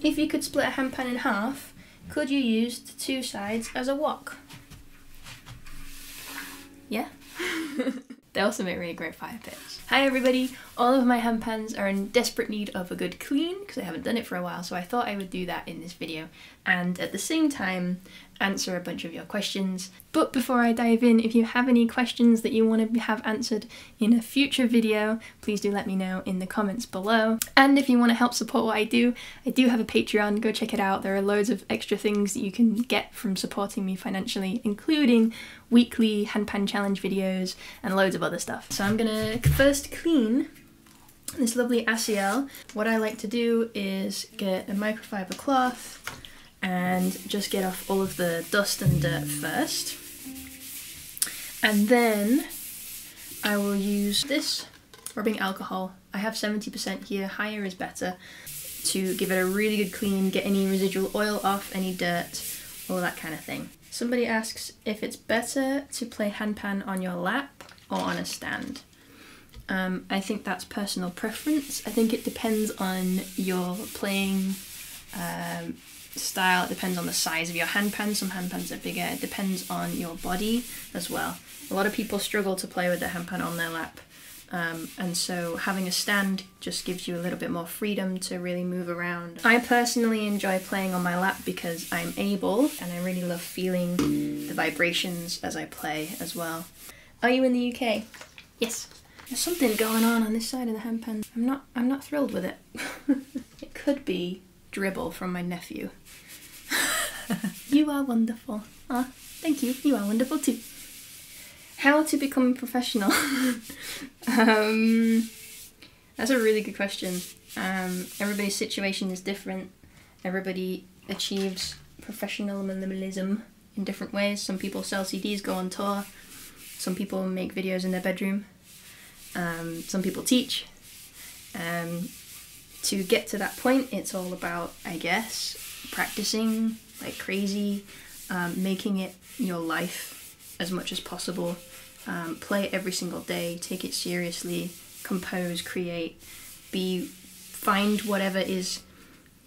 If you could split a handpan in half, could you use the two sides as a wok? Yeah? they also make really great fire pits. Hi everybody! All of my handpans are in desperate need of a good clean because I haven't done it for a while so I thought I would do that in this video and at the same time answer a bunch of your questions. But before I dive in, if you have any questions that you want to have answered in a future video, please do let me know in the comments below. And if you want to help support what I do, I do have a Patreon, go check it out. There are loads of extra things that you can get from supporting me financially, including weekly handpan challenge videos and loads of other stuff. So I'm gonna first clean this lovely Asiel. What I like to do is get a microfiber cloth, and just get off all of the dust and dirt first. And then I will use this rubbing alcohol. I have 70% here, higher is better, to give it a really good clean, get any residual oil off, any dirt, all that kind of thing. Somebody asks if it's better to play handpan on your lap or on a stand. Um, I think that's personal preference. I think it depends on your playing um, style, it depends on the size of your handpan. Some handpans are bigger, it depends on your body as well. A lot of people struggle to play with the handpan on their lap. Um, and so having a stand just gives you a little bit more freedom to really move around. I personally enjoy playing on my lap because I'm able and I really love feeling the vibrations as I play as well. Are you in the UK? Yes. There's something going on on this side of the handpan. I'm not I'm not thrilled with it. it could be dribble from my nephew. you are wonderful. Ah, thank you. You are wonderful too. How to become a professional? um, that's a really good question. Um, everybody's situation is different. Everybody achieves professional minimalism in different ways. Some people sell CDs, go on tour. Some people make videos in their bedroom. Um, some people teach. Um, to get to that point, it's all about, I guess, practicing like crazy, um, making it your life as much as possible. Um, play every single day, take it seriously, compose, create, be, find whatever is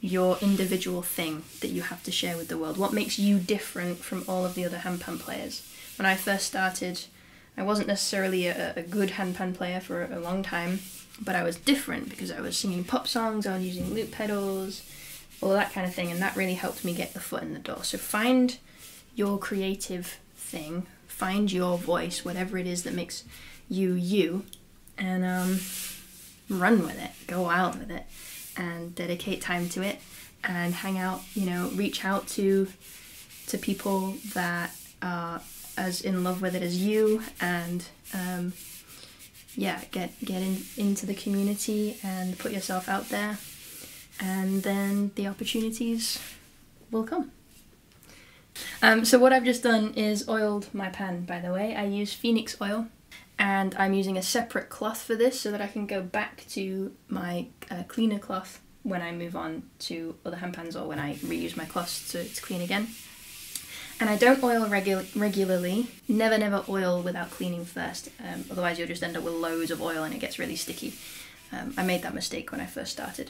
your individual thing that you have to share with the world. What makes you different from all of the other handpan players? When I first started, I wasn't necessarily a, a good handpan player for a long time but I was different because I was singing pop songs, I was using loop pedals, all that kind of thing, and that really helped me get the foot in the door. So find your creative thing, find your voice, whatever it is that makes you you, and um, run with it, go out with it, and dedicate time to it, and hang out. You know, reach out to to people that are as in love with it as you, and um, yeah, get get in, into the community and put yourself out there, and then the opportunities will come. Um, so what I've just done is oiled my pan, by the way. I use Phoenix oil, and I'm using a separate cloth for this so that I can go back to my uh, cleaner cloth when I move on to other handpans or when I reuse my cloths to, to clean again. And I don't oil regu regularly. Never, never oil without cleaning first. Um, otherwise you'll just end up with loads of oil and it gets really sticky. Um, I made that mistake when I first started.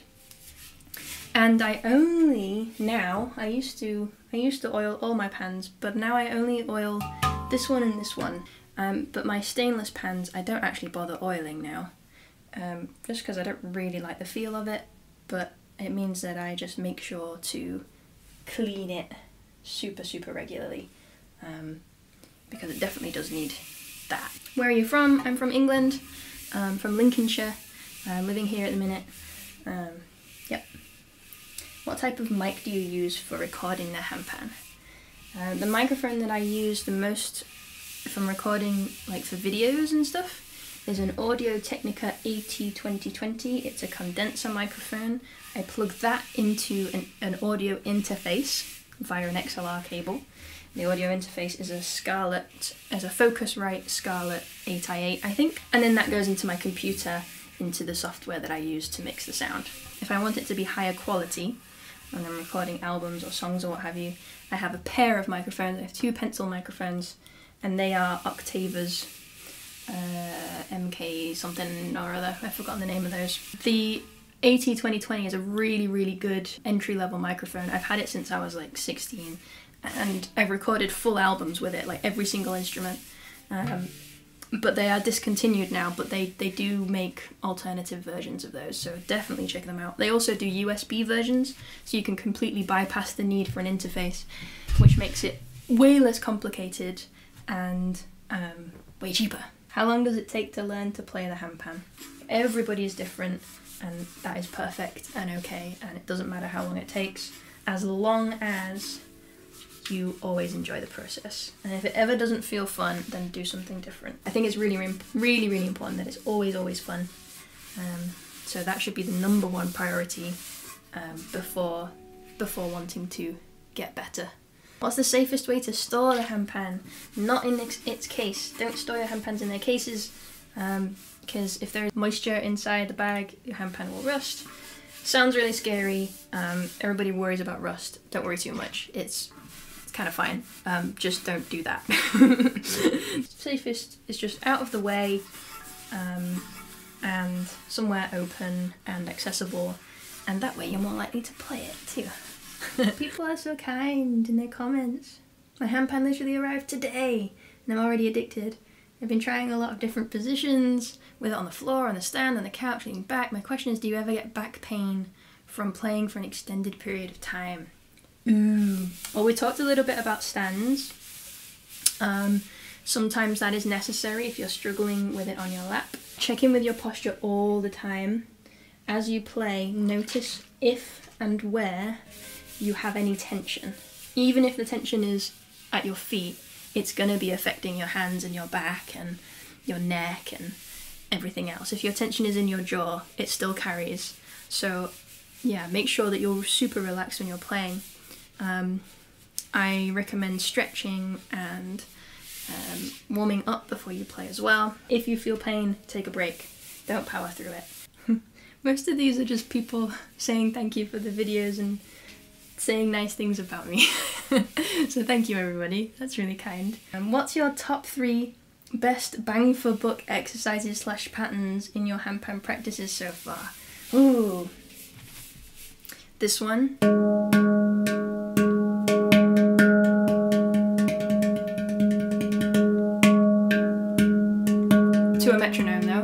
And I only, now, I used to I used to oil all my pans, but now I only oil this one and this one. Um, but my stainless pans, I don't actually bother oiling now. Um, just because I don't really like the feel of it, but it means that I just make sure to clean it super, super regularly um, because it definitely does need that. Where are you from? I'm from England, um, from Lincolnshire, uh, living here at the minute. Um, yep. What type of mic do you use for recording the handpan? Uh, the microphone that I use the most I'm recording like for videos and stuff is an Audio Technica AT2020. It's a condenser microphone. I plug that into an, an audio interface via an XLR cable. The audio interface is a Scarlett, as a Focusrite Scarlett 8i8 I think, and then that goes into my computer into the software that I use to mix the sound. If I want it to be higher quality, when I'm recording albums or songs or what have you, I have a pair of microphones. I have two pencil microphones, and they are Oktava's uh, MK something or other. I've forgotten the name of those. The AT2020 is a really, really good entry level microphone. I've had it since I was like 16 and I've recorded full albums with it, like every single instrument. Um, but they are discontinued now, but they, they do make alternative versions of those, so definitely check them out. They also do USB versions, so you can completely bypass the need for an interface, which makes it way less complicated and um, way cheaper. How long does it take to learn to play the handpan? Everybody is different, and that is perfect and okay, and it doesn't matter how long it takes, as long as you always enjoy the process. And if it ever doesn't feel fun, then do something different. I think it's really, really, really important that it's always, always fun. Um, so that should be the number one priority um, before before wanting to get better. What's the safest way to store the handpan? Not in its, its case. Don't store your handpans in their cases because um, if there's moisture inside the bag, your handpan will rust. Sounds really scary. Um, everybody worries about rust. Don't worry too much. It's it's kind of fine. Um, just don't do that. Safest is just out of the way um, and somewhere open and accessible, and that way you're more likely to play it too. People are so kind in their comments. My handpan literally arrived today, and I'm already addicted. I've been trying a lot of different positions, with it on the floor, on the stand, on the couch, leaning back. My question is, do you ever get back pain from playing for an extended period of time? Ooh. Well, we talked a little bit about stands. Um, sometimes that is necessary if you're struggling with it on your lap. Check in with your posture all the time. As you play, notice if and where you have any tension. Even if the tension is at your feet, it's going to be affecting your hands and your back and your neck and everything else. If your tension is in your jaw, it still carries. So, yeah, make sure that you're super relaxed when you're playing. Um, I recommend stretching and um, warming up before you play as well. If you feel pain, take a break. Don't power through it. Most of these are just people saying thank you for the videos and saying nice things about me. so thank you everybody, that's really kind. Um, what's your top three best bang for buck exercises slash patterns in your handpan practices so far? Ooh. This one. To a metronome though.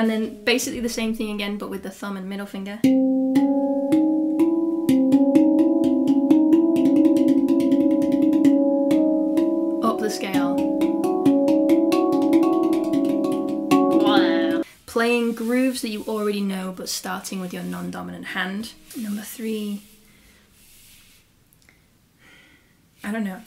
And then basically the same thing again but with the thumb and middle finger. Playing grooves that you already know but starting with your non-dominant hand. Number three. I don't know.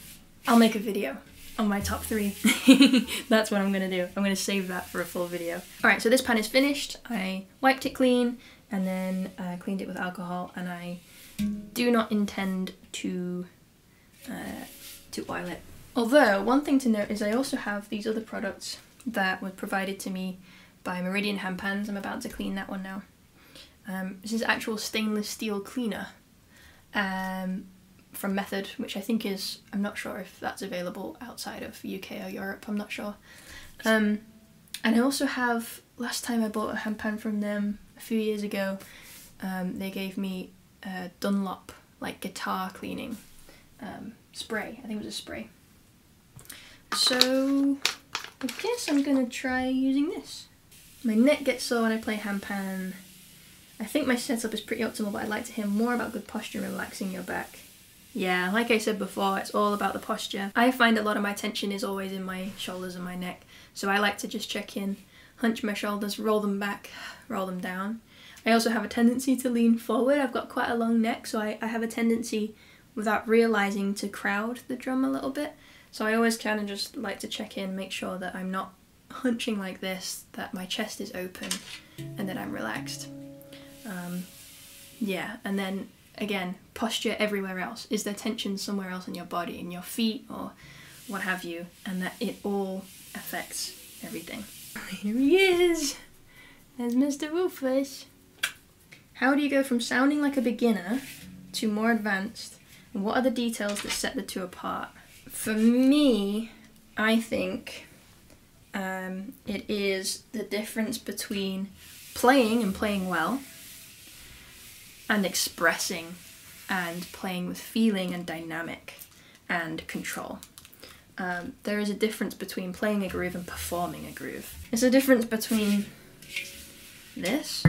I'll make a video on my top three. That's what I'm gonna do. I'm gonna save that for a full video. All right, so this pan is finished. I wiped it clean and then uh, cleaned it with alcohol and I do not intend to, uh, to oil it. Although, one thing to note is I also have these other products that were provided to me by Meridian Hand Pans. I'm about to clean that one now. Um, this is actual stainless steel cleaner. Um, from Method, which I think is, I'm not sure if that's available outside of UK or Europe, I'm not sure. Um, and I also have, last time I bought a handpan from them a few years ago, um, they gave me a Dunlop, like guitar cleaning um, spray. I think it was a spray. So I guess I'm gonna try using this. My neck gets sore when I play handpan. I think my setup is pretty optimal, but I'd like to hear more about good posture and relaxing your back. Yeah, like I said before, it's all about the posture. I find a lot of my tension is always in my shoulders and my neck, so I like to just check in, hunch my shoulders, roll them back, roll them down. I also have a tendency to lean forward. I've got quite a long neck, so I, I have a tendency without realizing to crowd the drum a little bit. So I always kind of just like to check in, make sure that I'm not hunching like this, that my chest is open, and that I'm relaxed. Um, yeah, and then again, posture everywhere else. Is there tension somewhere else in your body, in your feet or what have you? And that it all affects everything. Here he is! There's Mr. Rufus. How do you go from sounding like a beginner to more advanced? And what are the details that set the two apart? For me, I think um, it is the difference between playing and playing well, and expressing and playing with feeling and dynamic and control. Um, there is a difference between playing a groove and performing a groove. There's a difference between this,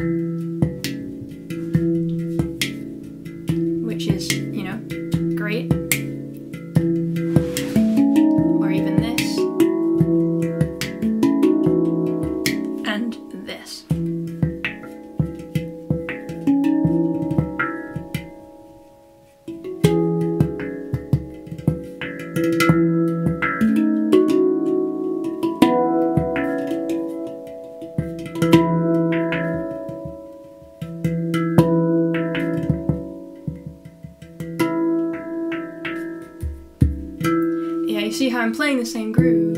which is, playing the same groove,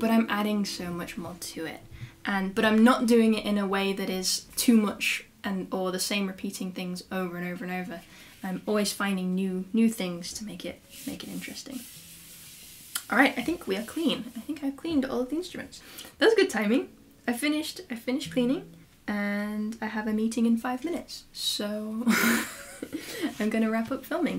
but I'm adding so much more to it. And but I'm not doing it in a way that is too much and or the same repeating things over and over and over. I'm always finding new new things to make it make it interesting. All right, I think we are clean. I think I've cleaned all of the instruments. That was good timing. I finished I finished cleaning and I have a meeting in 5 minutes. So I'm to wrap up filming.